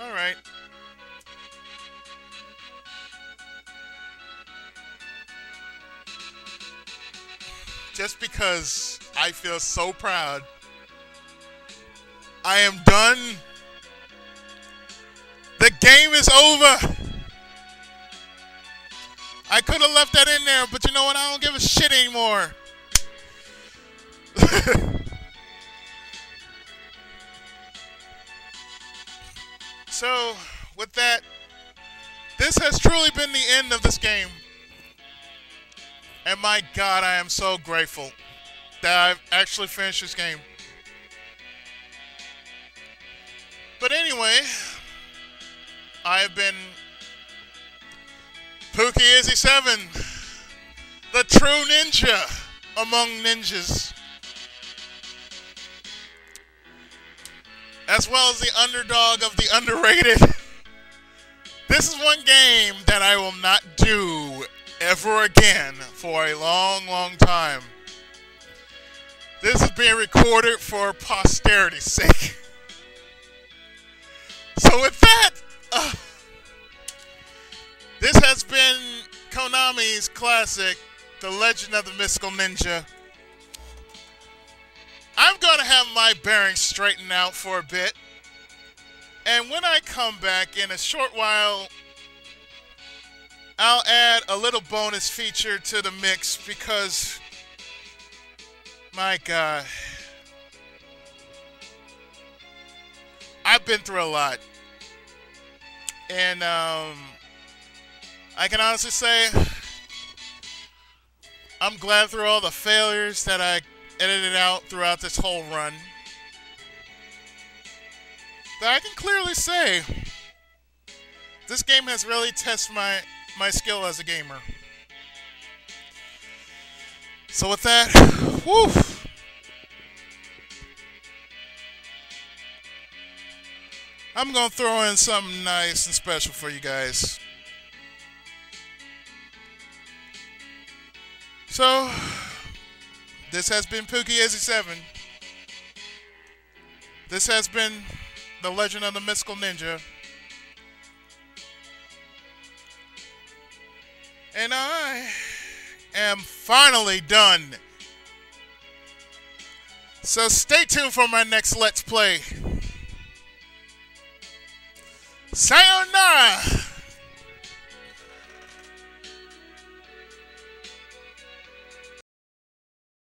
All right. Just because I feel so proud, I am done. The game is over. I could have left that in there, but you know what? I don't give a shit anymore. so, with that, this has truly been the end of this game. And my God, I am so grateful that I've actually finished this game. But anyway, I've been Pookie Izzy 7, the true ninja among ninjas. As well as the underdog of the underrated. This is one game that I will not do ever again for a long, long time. This is being recorded for posterity's sake. So with that, uh, this has been Konami's classic, The Legend of the Mystical Ninja. My bearings straightened out for a bit. And when I come back in a short while, I'll add a little bonus feature to the mix because, my God, I've been through a lot. And um, I can honestly say I'm glad through all the failures that I edited out throughout this whole run. But I can clearly say this game has really tested my, my skill as a gamer. So with that. I'm going to throw in something nice and special for you guys. So, this has been Pookie Izzy 7. This has been The Legend of the Mystical Ninja. And I am finally done. So stay tuned for my next Let's Play. Sayonara!